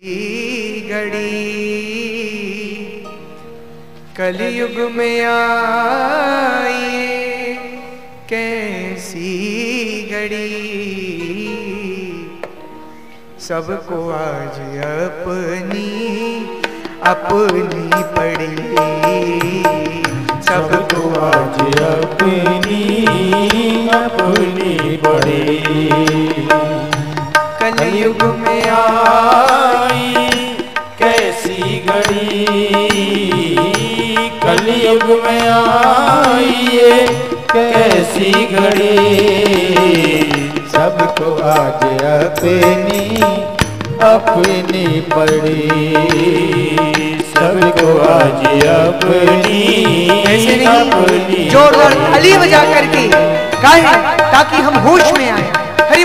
घड़ी। कलयुग में आइए, कैसी घड़ी। सबको आज अपनी अपनी पड़ी। सबको आज अपनी अपनी बड़ी कलयुग में आई ये कैसी घड़ी। सबको आज अपनी अपनी पड़ी। सबको आज अपनी अपनी जोरदार। ताली बजा करके गाएँ ताकि हम होश में आए। हरि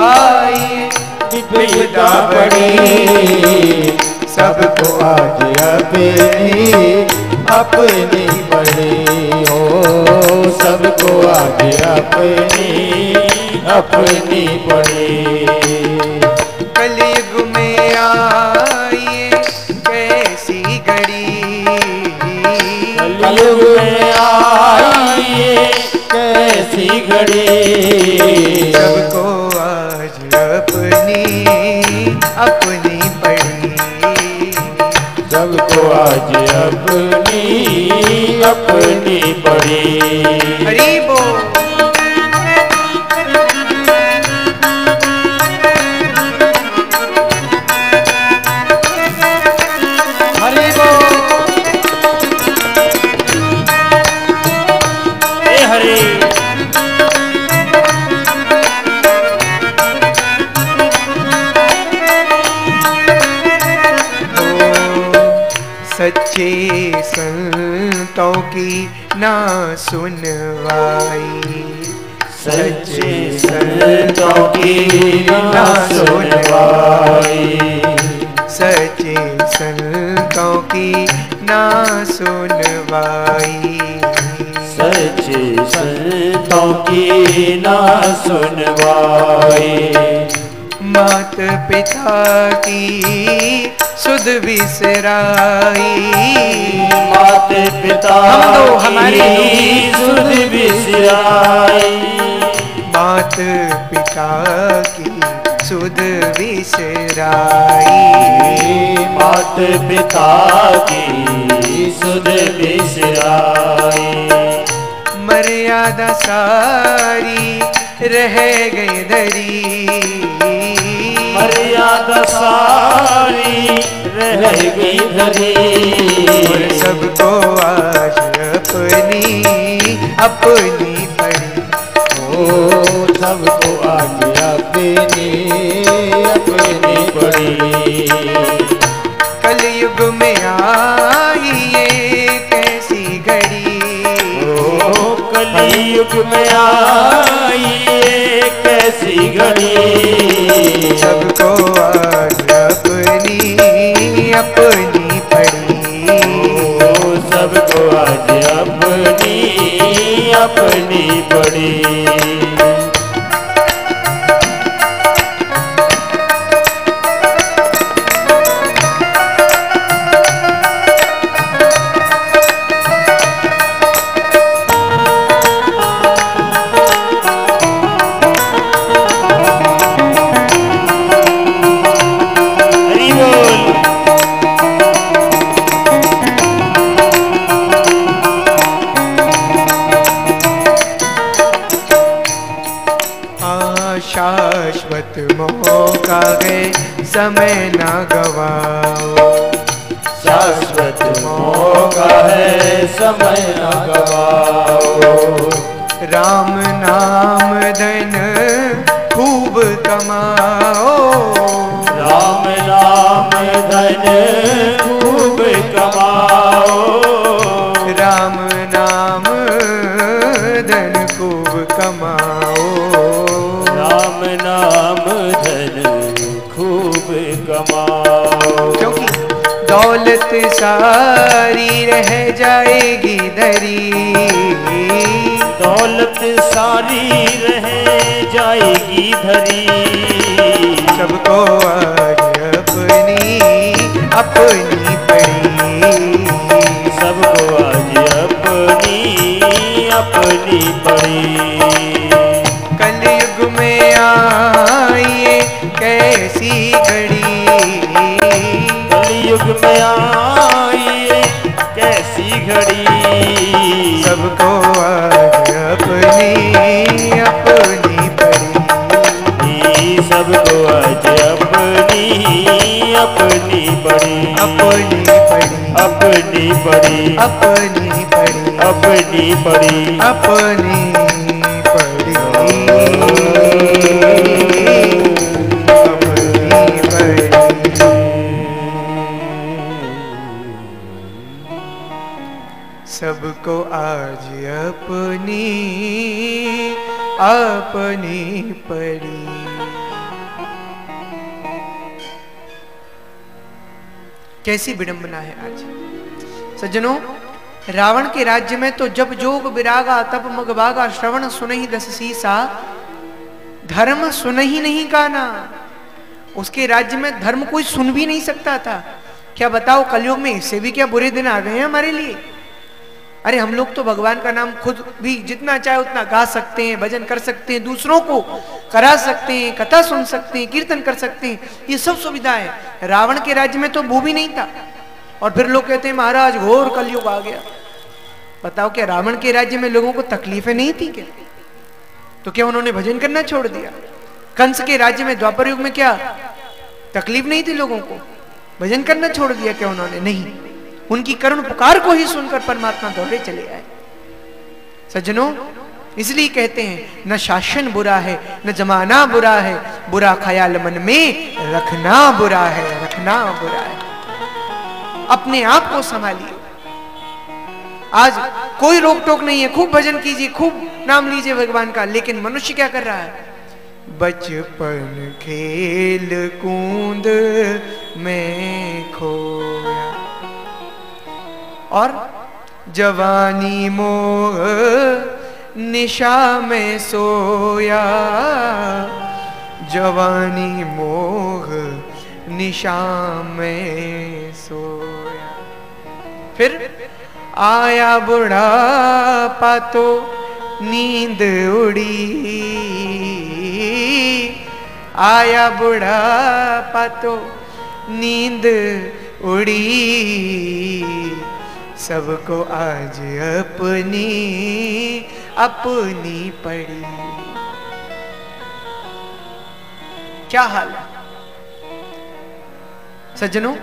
आइए विपदा बड़ी सबको आज अपनी अपनी बड़ी हो। सबको आज अपनी अपनी बड़ी। कलयुग में आइए कैसी घड़ी। कलयुग में आइए कैसी घड़ी। सबको आज अपनी अपनी बड़ी सच्चे संतों की ना सुनवाई। सच्चे संतों की ना सुनवाई। सच्चे संतों की ना सुनवाई। सच्चे संतों की ना सुनवाई। मात पिता की सुध विसराई मात पिता हम दो हमारे सुध बिसराई। मात पिता की सुध विसराई मात पिता की सुध बिसराई। मर्यादा सारी रह गई धरी। मर्यादा सारी रह गई धरी और सबको आज अपनी अपनी पड़ी ओ सबको आज अपनी अपनी बड़ी कलयुग में आई ये कैसी घड़ी। ओ कलयुग में आई एक ऐसी घड़ी। अपनी पड़ी। सबको आज अपनी अपनी पड़ी। शाश्वत मौका है समय ना गवाओ। शाश्वत मौका है समय न गवाओ। राम नाम धन खूब कमाओ। राम नाम धन खूब कमाओ। कमाओ क्योंकि दौलत सारी रह जाएगी धरी दौलत सारी रह जाएगी धरी। सबको आज अपनी अपनी कैसी घड़ी। सबको आज अपनी अपनी पड़ी। ये सबको आज अपनी अपनी पड़ी। अपनी पड़ी अपनी पड़ी अपनी पड़ी अपनी पड़ी। अपनी पड़ी। सबको आज अपनी अपनी पड़ी। कैसी विडंबना है आज? सज्जनों, रावण के राज्य में तो जब जोग विरागा, तब मगबागा श्रवण सुन ही दस सीसा, धर्म सुन ही नहीं गाना उसके राज्य में धर्म कोई सुन भी नहीं सकता था। क्या बताओ, कलयुग में इससे भी क्या बुरे दिन आ गए हैं हमारे लिए? अरे हम लोग तो भगवान का नाम खुद भी जितना चाहे उतना गा सकते हैं, भजन कर सकते हैं, दूसरों को करा सकते हैं, कथा सुन सकते हैं, कीर्तन कर सकते हैं, ये सब सुविधा है। रावण के राज्य में तो वो भी नहीं था। और फिर लोग कहते हैं, महाराज, घोर कलयुग आ गया। बताओ क्या रावण के राज्य में लोगों को तकलीफें नहीं थी क्या? तो क्या उन्होंने भजन करना छोड़ दिया? कंस के राज्य में द्वापर युग में क्या तकलीफ़ नहीं थी लोगों को? भजन करना छोड़ दिया क्या उन्होंने? नहीं। उनकी करुण पुकार को ही सुनकर परमात्मा दौड़े चले आए। सज्जनों, इसलिए कहते हैं, न शासन बुरा है, न जमाना बुरा है, बुरा ख्याल मन में रखना बुरा है, रखना बुरा है। अपने आप को संभालिए। आज कोई रोक टोक नहीं है, खूब भजन कीजिए, खूब नाम लीजिए भगवान का, लेकिन मनुष्य क्या कर रहा है? बचपन खेल कूद में खोया और जवानी मोह निशा में सोया। जवानी मोह निशा में सोया। फिर आया बुढ़ापा तो नींद उड़ी। आया बुढ़ापा तो नींद उड़ी। सबको आज अपनी अपनी पड़ी। क्या हाल सज्जनों